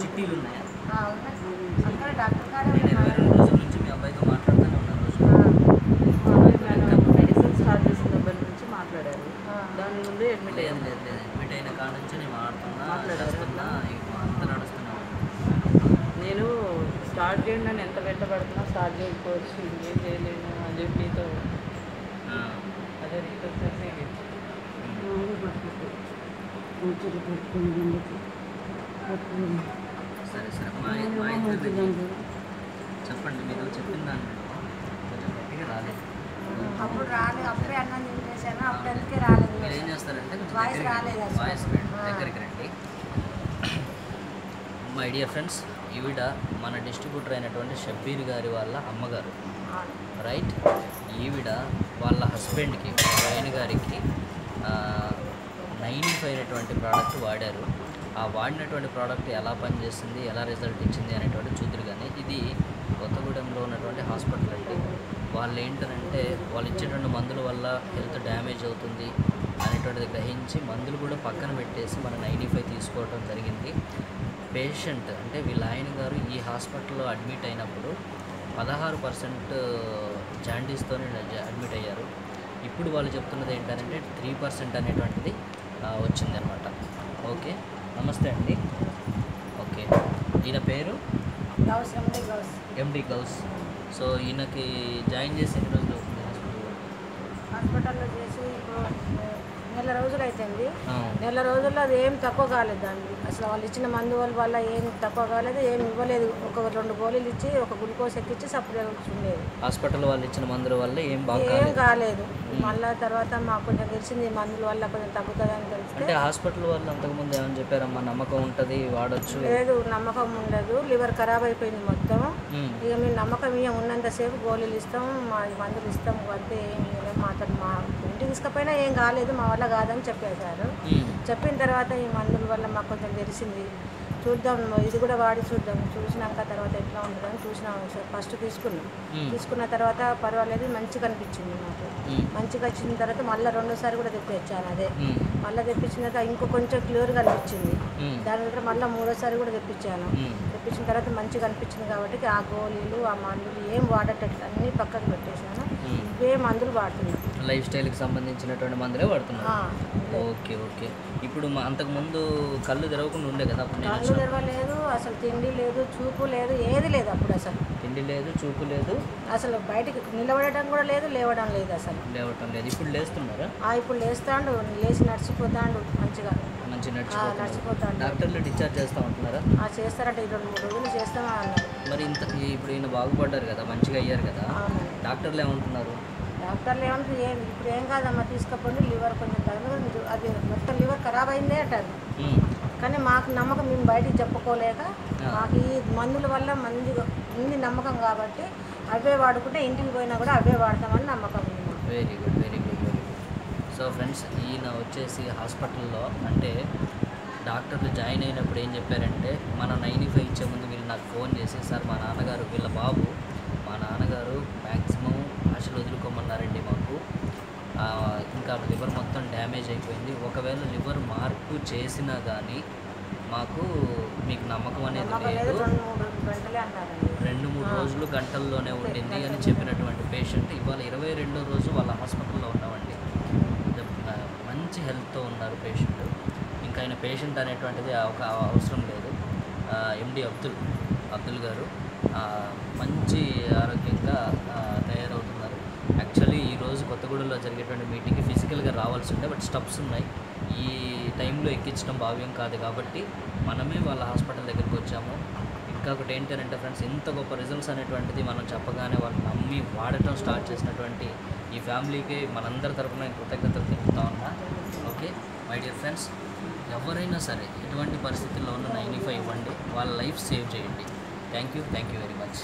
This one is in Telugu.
చిట్టీలు ఉన్నాయా అక్కడ డాక్టర్ నేను ఇరవై రెండు రోజుల నుంచి మీ అబ్బాయితో మాట్లాడుతూనే ఉన్నాను రోజు. మెడిసిన్ స్టార్ట్ చేసిన దగ్గర నుంచి మాట్లాడారు. దాని ముందు అడ్మిట్ లేదు అయ్యాను లేదు లేదు. అడ్మిట్ అయిన కాడ నుంచి నేను? చేస్తున్నా అంత నడుస్తున్నా. నేను స్టార్ట్ చేయండి అని ఎంత వెంటబడుతున్నా స్టార్ట్ చేయకపోవచ్చు ఇంకేం చేయలేను అని చెప్పి నీతో. అదే రిక్వెస్ట్ చేసి సరే సరే. చెప్పండి మీరు చెప్పిన దాన్ని కొంచెం గట్టిగా రాలేదు. అప్పుడు రాలేదు అప్పుడే అన్నం తినేసాను అప్పుడు అందుకే రాలేదు. మీరు ఏం చేస్తారంటే కొంచెం వాయిస్ దగ్గరికి రాలేదు రండి. వాయిస్. దగ్గరికి మై డియర్ ఫ్రెండ్స్ ఈవిడ మన డిస్ట్రిబ్యూటర్ అయినటువంటి షబ్బీర్ గారి వాళ్ళ అమ్మగారు. రైట్ ఈవిడ వాళ్ళ హస్బెండ్కి ఆయన గారికి నైన్ ఫైవ్ అనేటువంటి ప్రోడక్ట్ వాడారు. ఆ వాడినటువంటి ప్రోడక్ట్ ఎలా పనిచేస్తుంది ఎలా రిజల్ట్ ఇచ్చింది అనేటువంటి చూద్దరు కానీ ఇది కొత్తగూడెంలో ఉన్నటువంటి హాస్పిటల్ అండి. వాళ్ళు ఏంటంటే వాళ్ళు ఇచ్చేటువంటి మందుల వల్ల హెల్త్ డ్యామేజ్ అవుతుంది అనేటువంటిది గ్రహించి మందులు కూడా పక్కన పెట్టేసి మన నైంటీ ఫైవ్ తీసుకోవడం జరిగింది. పేషెంట్ అంటే వీళ్ళ ఆయన గారు ఈ హాస్పిటల్లో అడ్మిట్ అయినప్పుడు పదహారు పర్సెంట్ జాండీస్తోనే అడ్మిట్ అయ్యారు. ఇప్పుడు వాళ్ళు చెప్తున్నది ఏంటంటే త్రీ పర్సెంట్ అనేటువంటిది వచ్చిందనమాట ఓకే? నమస్తే అండి. ఓకే. ఈయన పేరు? ఉంది గ్లౌస్ ఎండి గ్లౌస్ సో ఈయనకి జాయిన్ చేసి ఎన్ని రోజులు హాస్పిటల్లో? చేసి ఇప్పుడు నెల రోజులు అవుతుంది నెల రోజుల్లో అది ఏం తక్కువ కాలేదు దానికి అసలు వాళ్ళు ఇచ్చిన మందు వల్ల వల్ల ఏం తక్కువ కాలేదు ఏం ఇవ్వలేదు. ఒక రెండు గోళీలు ఇచ్చి ఒక గ్లూకోజ్ ఎక్కించి సపరేట్ ఉండేది హాస్పిటల్ వాళ్ళు ఇచ్చిన మందుల వల్ల ఏం ఏం కాలేదు. మళ్ళా తర్వాత మాకు కొంచెం తెలిసింది మందుల వల్ల కొంచెం తగ్గుతుందని తెలిస్తే అంటే హాస్పిటల్ వాళ్ళు అంతకుముందు ఏమని చెప్పారమ్మా? నమ్మకం ఉంటుంది వాడచ్చు. లేదు నమ్మకం ఉండదు. లివర్ ఖరాబ్ అయిపోయింది మొత్తం. ఇక మేము నమ్మకం ఇక ఉన్నంతసేపు గోళీలు ఇస్తాం మా మందులు ఇస్తాం అంతే ఏం తీసుకపోయినా ఏం కాలేదు మా వల్ల కాదని చెప్పేశారు. చెప్పిన తర్వాత ఈ మందుల వల్ల మాకు కొంచెం తెలిసింది. చూద్దాం ఇది కూడా వాడి చూద్దాం. చూసినాక తర్వాత ఎట్లా ఉంటుందని చూసినాం ఫస్ట్ తీసుకున్నాం. తీసుకున్న తర్వాత పర్వాలేదు మంచిగా అనిపించింది ఉమ్, మంచిగా వచ్చిన తర్వాత మళ్ళీ రెండోసారి కూడా తెప్పించాను అదే. మళ్ళీ తెప్పించిన తర్వాత ఇంకో కొంచెం క్లియర్గా అనిపించింది. ఉమ్, దాని తర్వాత మళ్ళీ మూడోసారి కూడా తెప్పించాను. తెప్పించిన తర్వాత మంచిగా అనిపించింది కాబట్టి ఆ గోళీలు ఆ మందులు ఏం వాడేటట్లు అన్నీ పక్కకు పెట్టేశాను. ఇవే మందులు వాడుతున్నాను లైఫ్ స్టైల్కి సంబంధించినటువంటి మందులే వాడుతున్నారు. ఆ, ఓకే ఓకే. ఇప్పుడు మా అంతకుముందు కళ్ళు తెరవకుండా ఉండే కదా కళ్ళు తెరవలేదు అసలు తిండి లేదు చూపు లేదు ఏది లేదు అప్పుడు అసలు. తిండి లేదు చూపు లేదు. అసలు బయటికి నిలబడటం కూడా లేదు లేవడం లేదు అసలు. లేవటం లేదు. ఇప్పుడు లేస్తున్నారా? ఆ ఇప్పుడు లేస్తాడు లేచి నడిచిపోతాడు మంచిగా. నడిచిపోతున్నారు? నడిచిపోతాడు డాక్టర్లు డిశ్చార్జ్ చేస్తూ ఉంటున్నారా? ఆ చేస్తారంటే రెండు మూడు రోజులు అన్నారు. మరి ఇంత ఇప్పుడు ఈయన బాగుపడ్డారు కదా మంచిగా అయ్యారు కదా. డాక్టర్లు ఏమంటున్నారు? డాక్టర్లు ఏమంటారు ఏం ఇప్పుడు ఏం కాదమ్మా తీసుకపోండి లివర్ కొంచెం తగ్గదు అది మొత్తం లివర్ ఖరాబ్ అయిందే అంటారు. కానీ మాకు నమ్మకం మేము బయటికి చెప్పుకోలేక. మాకు ఈ మందుల వల్ల మంది ఉంది నమ్మకం కాబట్టి అవే వాడుకుంటే ఇంటికి పోయినా కూడా అవే వాడతామని నమ్మకం ఉంది. Very good very good very good so friends ఈయన వచ్చేసి హాస్పిటల్లో అంటే డాక్టర్లు జాయిన్ అయినప్పుడు ఏం చెప్పారంటే మన నైన్టీ ఫైవ్ ఇచ్చే ముందు వీళ్ళు నాకు ఫోన్ చేసి సార్ మా నాన్నగారు వీళ్ళ బాబు మా నాన్నగారు మ్యాక్సిమం ఆశలు వదులుకోమన్నారండి మాకు. ఇంకా లివర్ మొత్తం డ్యామేజ్ అయిపోయింది. ఒకవేళ లివర్ మార్పు చేసినా కానీ మాకు మీకు నమ్మకం అనేది లేదు. రెండు మూడు. రోజులు గంటల్లోనే ఉండింది అని చెప్పినటువంటి పేషెంట్ ఇవాళ ఇరవై రెండో రోజు వాళ్ళ హాస్పిటల్లో ఉన్నామండి. మంచి హెల్త్తో ఉన్నారు పేషెంట్. ఇంకా ఆయన పేషెంట్ అనేటువంటిది ఒక అవసరం లేదు. ఎండి అబ్దుల్ అబ్దుల్ గారు మంచి ఆరోగ్యంగా తయారవుతున్నారు. యాక్చువల్లీ ఈరోజు కొత్తగూడెంలో జరిగేటువంటి మీటింగ్కి ఫిజికల్గా రావాల్సి ఉండే బట్ స్టప్స్ ఉన్నాయి. ఈ టైంలో ఎక్కించడం భావ్యం కాదు కాబట్టి మనమే వాళ్ళ హాస్పిటల్ దగ్గరికి వచ్చాము. ఇంకా ఒకటి ఏంటంటే ఫ్రెండ్స్ ఇంత గొప్ప రిజల్ట్స్ అనేటువంటిది మనం చెప్పగానే వాళ్ళు నమ్మి వాడటం స్టార్ట్ చేసినటువంటి ఈ ఫ్యామిలీకి మనందరి తరఫున కృతజ్ఞతలు తెలుపుతా ఉన్నా ఓకే మై డియర్ ఫ్రెండ్స్ ఎవరైనా సరే ఎటువంటి పరిస్థితుల్లో ఉన్న నైన్టీ ఫైవ్ ఇవ్వండి. వాళ్ళ లైఫ్ సేవ్ చేయండి. Thank you thank you very much.